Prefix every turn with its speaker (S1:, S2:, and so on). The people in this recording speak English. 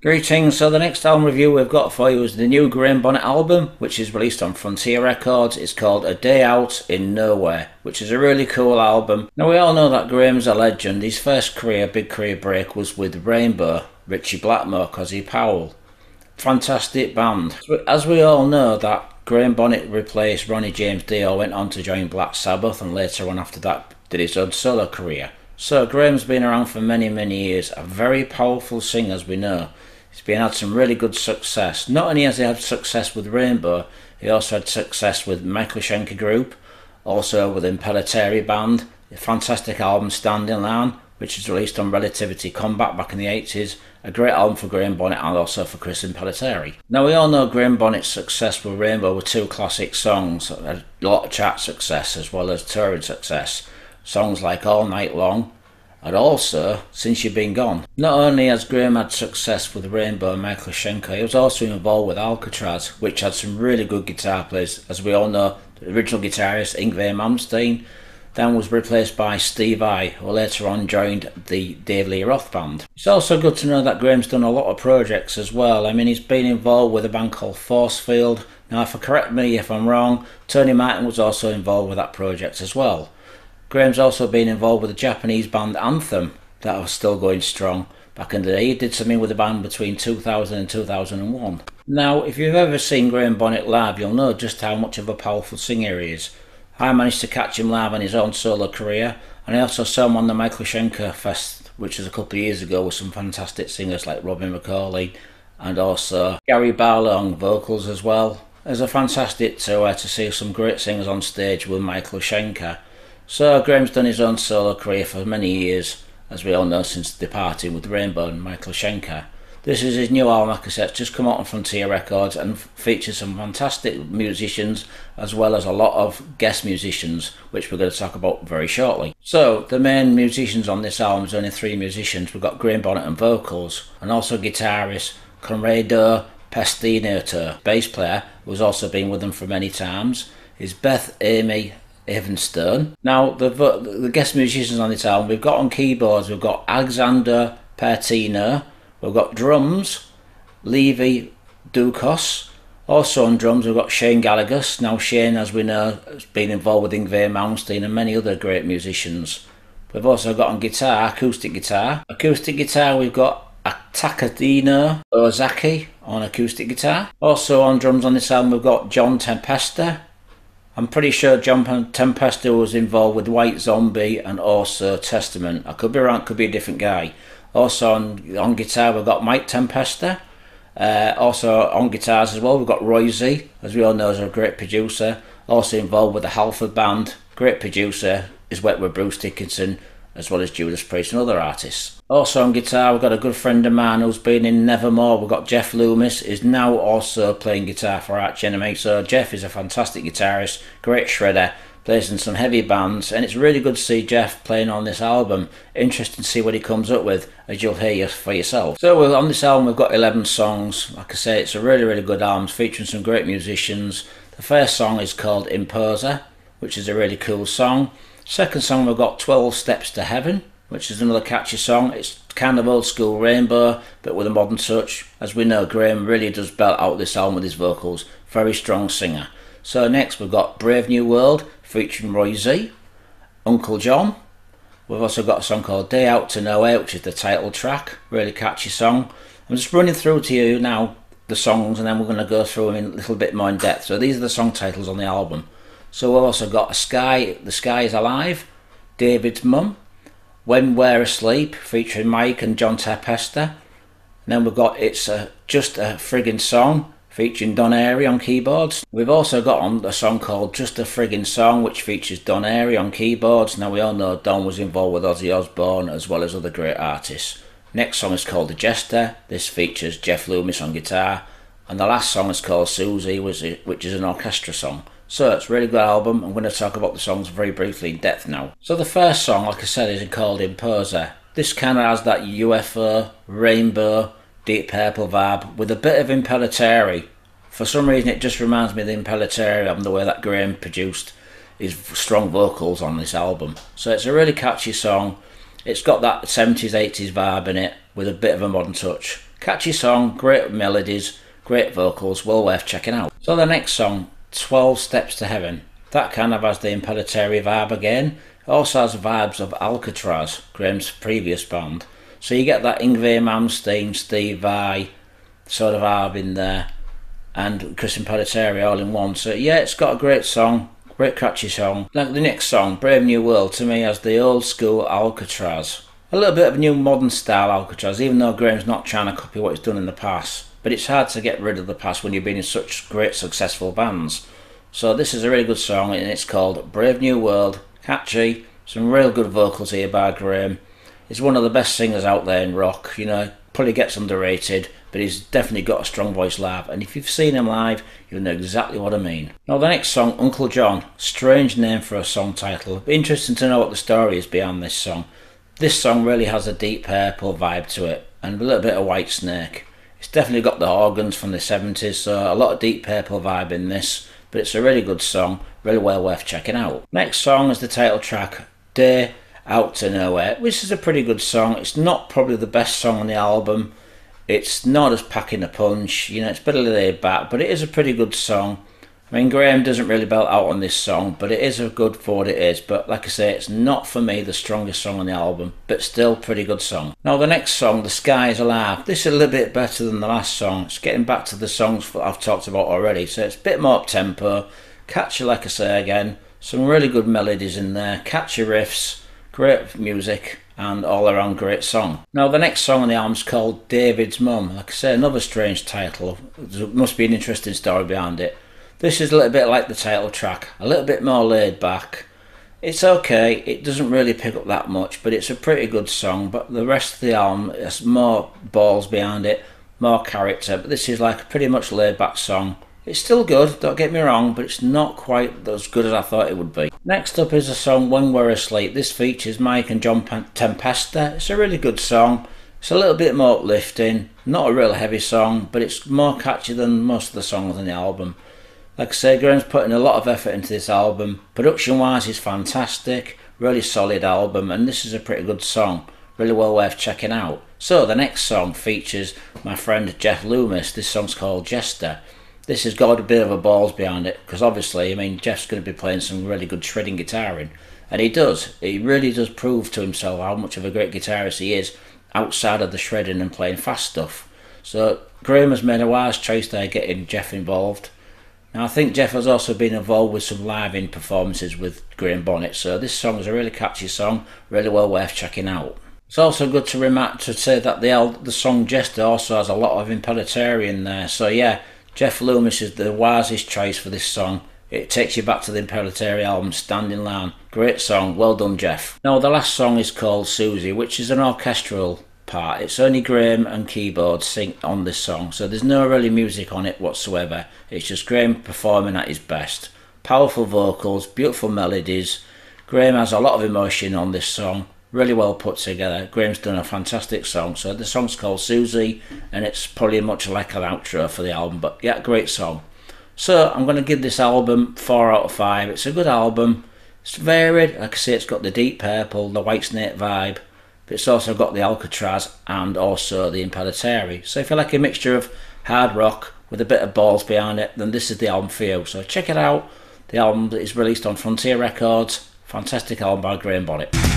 S1: Greetings, so the next album review we've got for you is the new Graham Bonnet album, which is released on Frontier Records. It's called A Day Out in Nowhere, which is a really cool album. Now, we all know that Graham's a legend. His first career, big career break, was with Rainbow, Ritchie Blackmore, Cozy Powell. Fantastic band. As we all know, that Graham Bonnet replaced Ronnie James Dio, went on to join Black Sabbath, and later on after that did his own solo career. So Graham's been around for many, many years, a very powerful singer as we know. He's been had some really good success. Not only has he had success with Rainbow, he also had success with Michael Schenker Group, also with Impellitteri Band, a fantastic album Stand in Line, which was released on Relativity Combat back in the 80s, a great album for Graham Bonnet and also for Chris Impellitteri. Now we all know Graham Bonnet's success with Rainbow with two classic songs, a lot of chart success as well as touring success songs like All Night Long, and also Since You've Been Gone. Not only has Graham had success with Rainbow and Michael Schenker, he was also involved with Alcatrazz, which had some really good guitar players. As we all know, the original guitarist Yngwie Malmsteen then was replaced by Steve Vai, who later on joined the Dave Lee Roth band. It's also good to know that Graham's done a lot of projects as well. I mean, he's been involved with a band called Forcefield. Now, if I correct me if I'm wrong, Tony Martin was also involved with that project as well. Graham's also been involved with the Japanese band Anthem that was still going strong back in the day. He did something with the band between 2000 and 2001. Now, if you've ever seen Graham Bonnet live, you'll know just how much of a powerful singer he is. I managed to catch him live on his own solo career, and I also saw him on the Michael Schenker Fest, which was a couple of years ago, with some fantastic singers like Robin McAuley and also Gary Barden on vocals as well. It was a fantastic tour uh, to see some great singers on stage with Michael Schenker. So Graham's done his own solo career for many years, as we all know since departing with Rainbow and Michael Schenker. This is his new album, like I said, just come out on Frontier Records and features some fantastic musicians as well as a lot of guest musicians, which we're going to talk about very shortly. So, the main musicians on this album is only three musicians. We've got Graham Bonnet and vocals, and also guitarist Conrado Pesinato, bass player, who's also been with them for many times, is Beth-Ami Heavenstone. Now, the, the guest musicians on this album, we've got on keyboards, we've got Alexander Pertino, we've got drums, Levy Dukos. Also on drums, we've got Shane Gallagher. Now, Shane, as we know, has been involved with Yngwie Malmsteen and many other great musicians. We've also got on guitar, acoustic guitar. Acoustic guitar, we've got Takadino Ozaki on acoustic guitar. Also on drums on this album, we've got John Tempesta, I'm pretty sure John Tempesta was involved with White Zombie and also Testament. I could be wrong, could be a different guy. Also on, on guitar, we've got Mike Tempesta. Uh, also on guitars as well, we've got Roy Z, as we all know, is a great producer. Also involved with the Halford Band, great producer, is worked with Bruce Dickinson as well as Judas Priest and other artists. Also on guitar, we've got a good friend of mine who's been in Nevermore. We've got Jeff Loomis, is now also playing guitar for Arch Enemy. So Jeff is a fantastic guitarist, great shredder, plays in some heavy bands, and it's really good to see Jeff playing on this album. Interesting to see what he comes up with, as you'll hear for yourself. So on this album, we've got 11 songs. Like I say, it's a really, really good album, featuring some great musicians. The first song is called Imposer, which is a really cool song. Second song, we've got 12 Steps to Heaven, which is another catchy song. It's kind of old school rainbow, but with a modern touch. As we know, Graham really does belt out this album with his vocals. Very strong singer. So next we've got Brave New World featuring Roy Z, Uncle John. We've also got a song called Day Out to Nowhere, which is the title track. Really catchy song. I'm just running through to you now the songs, and then we're going to go through them in a little bit more in depth. So these are the song titles on the album. So we've also got a Sky, The Sky is Alive, David's Mum, When We're Asleep, featuring Mike and John Tempesta. And then we've got It's a, Just a Friggin' Song, featuring Don Airey on keyboards. We've also got on a song called Just a Friggin' Song, which features Don Airey on keyboards. Now we all know Don was involved with Ozzy Osbourne as well as other great artists. Next song is called The Jester. This features Jeff Loomis on guitar. And the last song is called Susie, which is an orchestra song. So it's a really good album. I'm going to talk about the songs very briefly in depth now. So the first song, like I said, is called Imposer. This kind of has that UFO, rainbow, deep purple vibe with a bit of Impellitteri. For some reason, it just reminds me of the Impellitteri album, the way that Graham produced his strong vocals on this album. So it's a really catchy song. It's got that 70s, 80s vibe in it with a bit of a modern touch. Catchy song, great melodies, great vocals, well worth checking out. So the next song, 12 Steps to Heaven. That kind of has the Impellitteri vibe again. It also has vibes of Alcatrazz, Graham's previous band. So you get that Yngwie Malmsteen, Steve Vai sort of vibe in there and Chris Impellitteri all in one. So yeah, it's got a great song, great catchy song. Like the next song, Brave New World, to me has the old school Alcatrazz. A little bit of new modern style Alcatrazz, even though Graham's not trying to copy what he's done in the past. But it's hard to get rid of the past when you've been in such great successful bands. So this is a really good song and it's called Brave New World. Catchy, some real good vocals here by Graham. He's one of the best singers out there in rock, you know, probably gets underrated, but he's definitely got a strong voice live. And if you've seen him live, you'll know exactly what I mean. Now, the next song, Uncle John, strange name for a song title. Be interesting to know what the story is behind this song. This song really has a deep purple vibe to it and a little bit of Whitesnake. It's definitely got the organs from the 70s, so a lot of deep purple vibe in this, but it's a really good song, really well worth checking out. Next song is the title track, Day Out to Nowhere, which is a pretty good song. It's not probably the best song on the album. It's not as packing a punch, you know, it's a bit laid back, but it is a pretty good song. I mean, Graham doesn't really belt out on this song, but it is a good for what it is. But like I say, it's not for me the strongest song on the album, but still pretty good song. Now, the next song, The Sky is Alive, this is a little bit better than the last song. It's getting back to the songs that I've talked about already, so it's a bit more up tempo, catchy, like I say again. Some really good melodies in there, catchy riffs, great music, and all around great song. Now, the next song on the album is called David's Mum. Like I say, another strange title. There must be an interesting story behind it. This is a little bit like the title track, a little bit more laid back. It's okay, it doesn't really pick up that much, but it's a pretty good song. But the rest of the album has more balls behind it, more character. But this is like a pretty much laid back song. It's still good, don't get me wrong, but it's not quite as good as I thought it would be. Next up is the song When We're Asleep. This features Mike and John Tempesta. It's a really good song. It's a little bit more uplifting, not a real heavy song, but it's more catchy than most of the songs on the album. Like I say, Graham's putting a lot of effort into this album. Production wise, it's fantastic, really solid album, and this is a pretty good song. Really well worth checking out. So, the next song features my friend Jeff Loomis. This song's called Jester. This has got a bit of a balls behind it because obviously, I mean, Jeff's going to be playing some really good shredding guitaring, and he does. He really does prove to himself how much of a great guitarist he is outside of the shredding and playing fast stuff. So, Graham has made a wise choice there getting Jeff involved. Now, I think Jeff has also been involved with some live in performances with Graham Bonnet, so this song is a really catchy song, really well worth checking out. It's also good to remark to say that the the song Jester also has a lot of Impellitteri in there, so yeah, Jeff Loomis is the wisest choice for this song. It takes you back to the Impellitteri album, Stand in Line. Great song, well done, Jeff. Now, the last song is called Susie, which is an orchestral part. It's only Graham and keyboards sing on this song, so there's no really music on it whatsoever. It's just Graham performing at his best. Powerful vocals, beautiful melodies. Graham has a lot of emotion on this song, really well put together. Graham's done a fantastic song. So the song's called Susie, and it's probably much like an outro for the album, but yeah, great song. So I'm going to give this album 4 out of 5. It's a good album. It's varied, like I say, it's got the deep purple, the Whitesnake vibe, but it's also got the Alcatrazz and also the Impellitteri. So if you like a mixture of hard rock with a bit of balls behind it, then this is the album for you. So check it out. The album is released on Frontier Records. Fantastic album by Graham Bonnet.